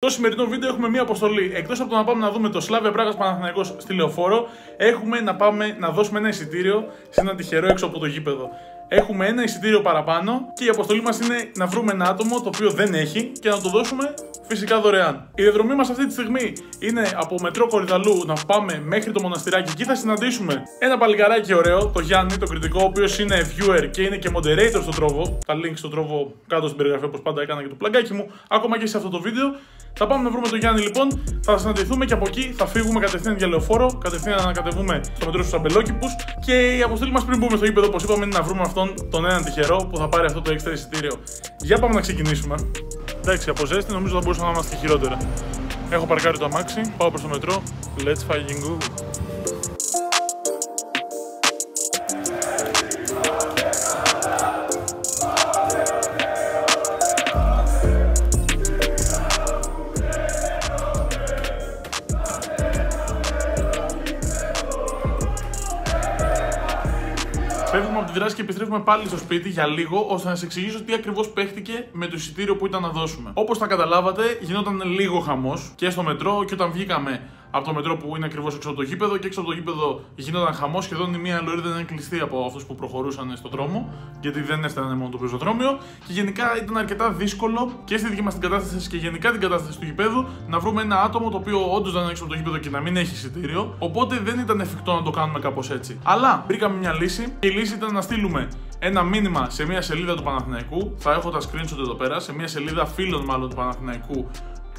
Στο σημερινό βίντεο έχουμε μία αποστολή. Εκτός από το να πάμε να δούμε το Σλάβια Πράγας Παναθυναϊκό στη λεωφόρο, έχουμε να πάμε να δώσουμε ένα εισιτήριο σε ένα τυχερό έξω από το γήπεδο. Έχουμε ένα εισιτήριο παραπάνω και η αποστολή μας είναι να βρούμε ένα άτομο το οποίο δεν έχει και να το δώσουμε φυσικά δωρεάν. Η διαδρομή μας αυτή τη στιγμή είναι από μετρό Κορυδαλού να πάμε μέχρι το μοναστηράκι. Εκεί θα συναντήσουμε ένα παλικαράκι ωραίο, το Γιάννη, το κριτικό, ο οποίος είναι viewer και είναι και moderator στο τρόβο. Τα links στο τρόβο κάτω στην περιγραφή όπως πάντα έκανα και το πλαγκάκι μου, ακόμα και σε αυτό το βίντεο. Θα πάμε να βρούμε τον Γιάννη λοιπόν, θα συναντηθούμε και από εκεί θα φύγουμε κατευθείαν για λεωφόρο, κατευθείαν να ανακατεβούμε στο μετρό στους αμπελόκηπους και η αποστολή μας πριν μπούμε στο γήπεδο, όπως είπαμε, είναι να βρούμε αυτόν τον έναν τυχερό που θα πάρει αυτό το έξτρα εισιτήριο. Για πάμε να ξεκινήσουμε. Εντάξει, από ζέστη νομίζω θα μπορούσαμε να είμαστε και χειρότερα. Έχω παρκάρει το αμάξι, πάω προς το μετρό. Let's fucking go. Φεύγουμε από τη δράση και επιστρέφουμε πάλι στο σπίτι για λίγο, ώστε να σα εξηγήσω τι ακριβώς παίχτηκε με το εισιτήριο που ήταν να δώσουμε. Όπως τα καταλάβατε, γινόταν λίγο χαμός και στο μετρό και όταν βγήκαμε από το μετρό που είναι ακριβώς έξω από το γήπεδο και έξω από το γήπεδο γινόταν χαμός. Σχεδόν η μία λωρίδα ήταν κλειστή από αυτούς που προχωρούσαν στον δρόμο, γιατί δεν έφτανε μόνο το πεζοδρόμιο. Και γενικά ήταν αρκετά δύσκολο και στη δική μας την κατάσταση και γενικά την κατάσταση του γηπέδου να βρούμε ένα άτομο το οποίο όντως δεν είναι έξω από το γήπεδο και να μην έχει εισιτήριο. Οπότε δεν ήταν εφικτό να το κάνουμε κάπως έτσι. Αλλά βρήκαμε μια λύση και η λύση ήταν να στείλουμε ένα μήνυμα σε μια σελίδα του Παναθηναϊκού. Θα έχω τα screenshot εδώ πέρα, σε μια σελίδα φίλων μάλλον του Παναθηναϊκού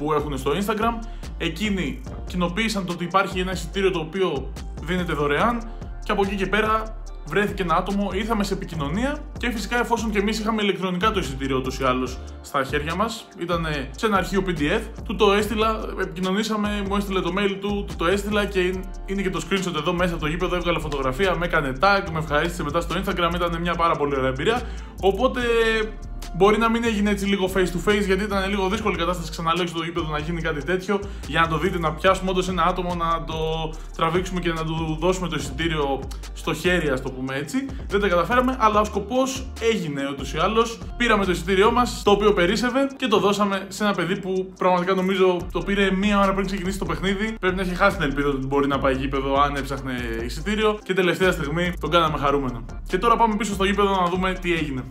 που έχουν στο Instagram. Εκείνοι κοινοποίησαν το ότι υπάρχει ένα εισιτήριο το οποίο δίνεται δωρεάν και από εκεί και πέρα βρέθηκε ένα άτομο, ήρθαμε σε επικοινωνία και φυσικά εφόσον και εμείς είχαμε ηλεκτρονικά το εισιτήριο ούτως ή άλλως στα χέρια μας, ήταν σε ένα αρχείο PDF, του το έστειλα, επικοινωνήσαμε, μου έστειλε το mail του, του το έστειλα και είναι και το screenshot εδώ μέσα από το γήπεδο, έβγαλε φωτογραφία, με έκανε tag, με ευχαρίστησε μετά στο Instagram, ήταν μια πάρα πολύ ωραία εμπειρία. Οπότε Μπορεί να μην έγινε έτσι λίγο face to face γιατί ήταν λίγο δύσκολη η κατάσταση ξαναλέω στο γήπεδο να γίνει κάτι τέτοιο. Για να το δείτε, να πιάσουμε όντως ένα άτομο, να το τραβήξουμε και να του δώσουμε το εισιτήριο στο χέρι, ας το πούμε έτσι. Δεν τα καταφέραμε, αλλά ο σκοπός έγινε ούτως ή άλλως. Πήραμε το εισιτήριό μας, το οποίο περίσευε και το δώσαμε σε ένα παιδί που πραγματικά νομίζω το πήρε μία ώρα πριν ξεκινήσει το παιχνίδι. Πρέπει να έχει χάσει την ελπίδα ότι μπορεί να πάει γήπεδο αν έψαχνε εισιτήριο και τελευταία στιγμή τον κάναμε χαρούμενο. Και τώρα πάμε πίσω στο γήπεδο να δούμε τι έγινε.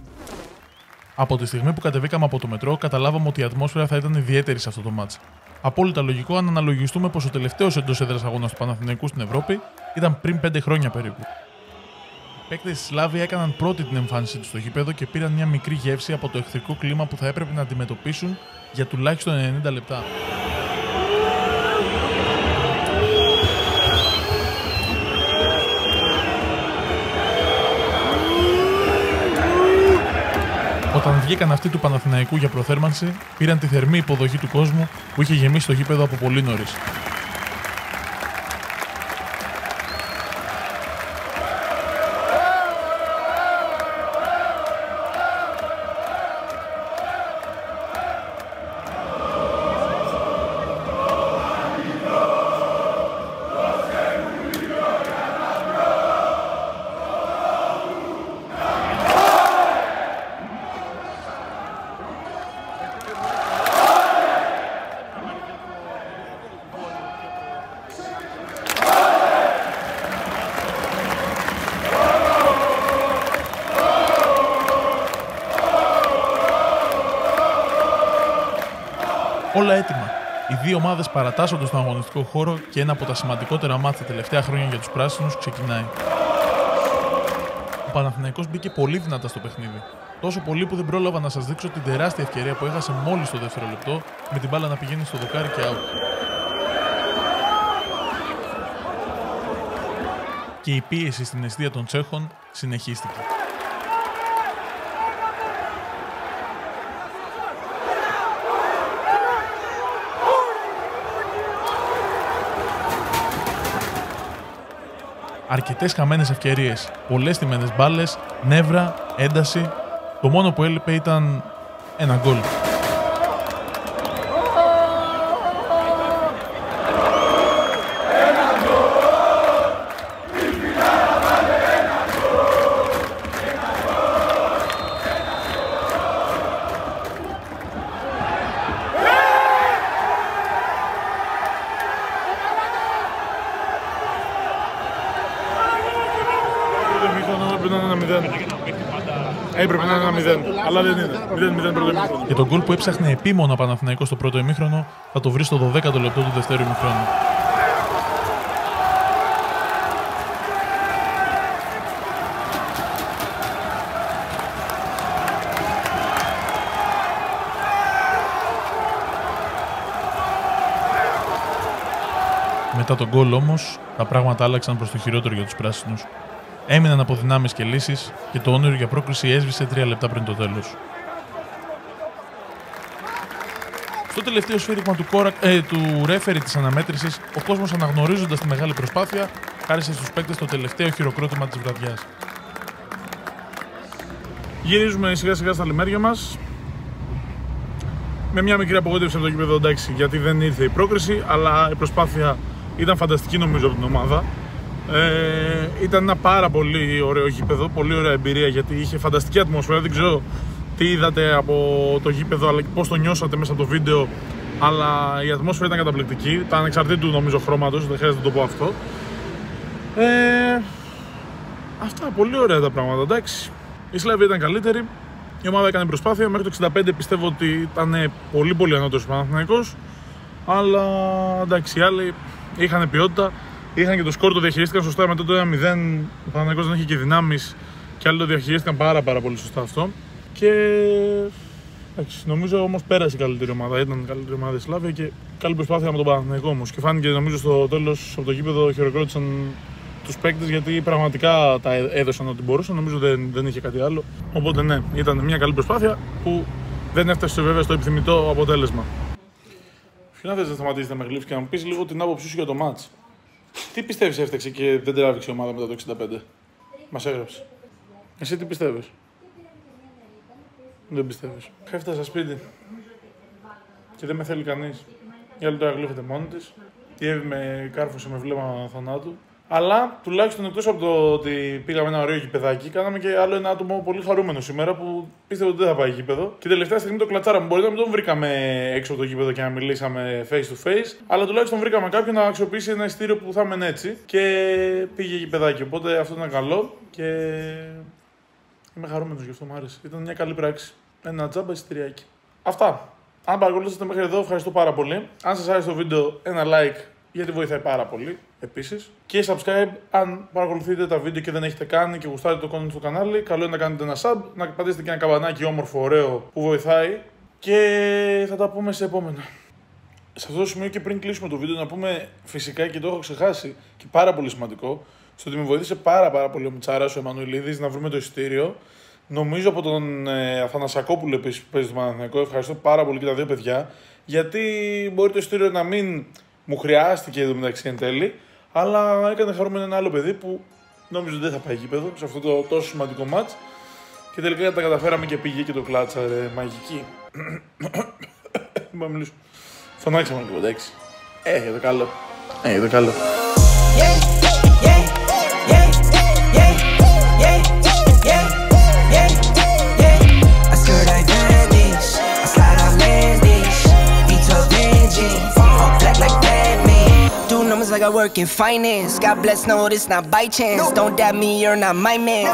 Από τη στιγμή που κατεβήκαμε από το μετρό, καταλάβαμε ότι η ατμόσφαιρα θα ήταν ιδιαίτερη σε αυτό το μάτς. Απόλυτα λογικό αν αναλογιστούμε πως ο τελευταίος εντός έδρας αγώνας του Παναθηναϊκού στην Ευρώπη ήταν πριν 5 χρόνια περίπου. Οι παίκτες της Σλάβια έκαναν πρώτη την εμφάνισή τους στο γήπεδο και πήραν μια μικρή γεύση από το εχθρικό κλίμα που θα έπρεπε να αντιμετωπίσουν για τουλάχιστον 90 λεπτά. Βγήκαν αυτοί του Παναθηναϊκού για προθέρμανση, πήραν τη θερμή υποδοχή του κόσμου που είχε γεμίσει το γήπεδο από πολύ νωρίς. Όλα έτοιμα. Οι δύο ομάδες παρατάσσονται στον αγωνιστικό χώρο και ένα από τα σημαντικότερα μάτια τα τελευταία χρόνια για τους πράσινους ξεκινάει. Ο Παναθηναϊκός μπήκε πολύ δυνατά στο παιχνίδι. Τόσο πολύ που δεν πρόλαβα να σας δείξω την τεράστια ευκαιρία που έχασε μόλις το δεύτερο λεπτό με την μπάλα να πηγαίνει στο δοκάρι και out. Και η πίεση στην αιστεία των Τσέχων συνεχίστηκε. Αρκετές χαμένες ευκαιρίες. Πολλές τιμένε μπάλες, νεύρα, ένταση. Το μόνο που έλειπε ήταν ένα γκολ. Έπρεπε να είναι ένα 0, αλλά δεν είναι. 0-0 πρώτο ημίχρονο. Και τον γκολ που έψαχνε επίμονα Παναθηναϊκός στο πρώτο ημίχρονο θα το βρει στο 12ο λεπτό του δεύτερου ημίχρονου. Μετά τον γκολ όμως, τα πράγματα άλλαξαν προς το χειρότερο για τους πράσινους. Έμειναν από δυνάμεις και λύσεις και το όνειρο για πρόκριση έσβησε τρία λεπτά πριν το τέλος. Στο τελευταίο σφύριγμα του, κόρα, ε, του ρέφερη της αναμέτρησης, ο κόσμος αναγνωρίζοντας τη μεγάλη προσπάθεια, χάρισε στους παίκτες το τελευταίο χειροκρότημα της βραδιάς. Γυρίζουμε σιγά σιγά στα λιμέρια μας. Με μια μικρή απογοήτευση από το γήπεδο εντάξει, γιατί δεν ήρθε η πρόκριση, αλλά η προσπάθεια ήταν φανταστική νομίζω από την ομάδα. Ε, ήταν ένα πάρα πολύ ωραίο γήπεδο, πολύ ωραία εμπειρία γιατί είχε φανταστική ατμόσφαιρα. Δεν ξέρω τι είδατε από το γήπεδο αλλά και πώς το νιώσατε μέσα από το βίντεο. Αλλά η ατμόσφαιρα ήταν καταπληκτική. Ήταν ανεξαρτήτου νομίζω χρώματος, δεν χρειάζεται να το πω αυτό. Ε, αυτά, πολύ ωραία τα πράγματα, εντάξει. Η Σλάβια ήταν καλύτερη. Η ομάδα έκανε προσπάθεια. Μέχρι το 65 πιστεύω ότι ήταν πολύ πολύ ανώτερος ο Αλλά εντάξει, οι άλλοι είχαν ποιότητα, είχαν και το σκορ, το διαχειρίστηκαν σωστά. Μετά το 1-0 ο Παναγιώτο δεν είχε και δυνάμεις και άλλοι το διαχειρίστηκαν πάρα, πάρα πολύ σωστά αυτό. Και εντάξει, νομίζω όμως πέρασε η καλύτερη ομάδα. Ήταν η καλύτερη ομάδα της Σλάβια και καλή προσπάθεια με τον Παναγιώτο όμως. Και φάνηκε νομίζω στο τέλος από το γήπεδο χειροκρότησαν τους παίκτες γιατί πραγματικά τα έδωσαν ό,τι μπορούσαν. Νομίζω δεν, δεν είχε κάτι άλλο. Οπότε ναι, ήταν μια καλή προσπάθεια που δεν έφτασε βέβαια στο επιθυμητό αποτέλεσμα. Ποιο να θες να σταματήσει να με γλύφει και να μου πεις λίγο την άποψή σου για το match. Τι πιστεύεις έφταξε και δεν τράβηξε η ομάδα μετά το 65. Μας έγραψε. Εσύ τι πιστεύεις; Δεν πιστεύεις. Έφτασα σπίτι. Και δεν με θέλει κανείς. Η άλλη τώρα γλύφεται μόνη της. Η Εύη με κάρφωσε με βλέμμα θανάτου. Αλλά τουλάχιστον εκτός από το ότι πήγαμε ένα ωραίο γηπεδάκι, κάναμε και άλλο ένα άτομο πολύ χαρούμενο σήμερα που πίστευε ότι δεν θα πάει γήπεδο. Και τελευταία στιγμή το κλατσάραμε. Μπορεί να μην τον βρήκαμε έξω από το γήπεδο και να μιλήσαμε face to face, αλλά τουλάχιστον βρήκαμε κάποιον να αξιοποιήσει ένα ειστήριο που θα είναι έτσι και πήγε γηπεδάκι. Οπότε αυτό ήταν καλό και είμαι χαρούμενος γι' αυτό μου άρεσε. Ήταν μια καλή πράξη. Ένα τζάμπα εισιτηριάκι. Αυτά. Αν παρακολουθήσατε μέχρι εδώ, ευχαριστώ πάρα πολύ. Αν σας άρεσε το βίντεο, ένα like γιατί βοηθάει πάρα πολύ επίσης. Και subscribe αν παρακολουθείτε τα βίντεο και δεν έχετε κάνει και γουστάρετε το content του κανάλι. Καλό είναι να κάνετε ένα sub, να πατήσετε και ένα καμπανάκι όμορφο, ωραίο που βοηθάει. Και θα τα πούμε σε επόμενα. Σε αυτό το σημείο και πριν κλείσουμε το βίντεο να πούμε φυσικά και το έχω ξεχάσει και πάρα πολύ σημαντικό στο ότι με βοήθησε πάρα πάρα πολύ ο Μιτσάρα ο Εμμανουηλίδης να βρούμε το εισιτήριο. Νομίζω από τον ε, Αθανασακόπουλο επίσης που παίζει το Παναθηναϊκό. Ευχαριστώ πάρα πολύ και τα δύο παιδιά. Γιατί μπορεί το εισιτήριο να μην μου χρειάστηκε εδώ μεταξύ εν τέλει, αλλά έκανε χαρούμενο ένα άλλο παιδί που νόμιζε ότι δεν θα πάει γήπεδο σε αυτό το τόσο σημαντικό μάτς και τελικά τα καταφέραμε και πήγε και το κλάτσα ρε, μαγική. Μπορούμε να μιλήσω. Φωνάξαμε λίγο, εντάξει. Ε, για το καλό. Ε, για το καλό. like I work in finance. God bless, no, this not by chance. Don't doubt me, you're not my man.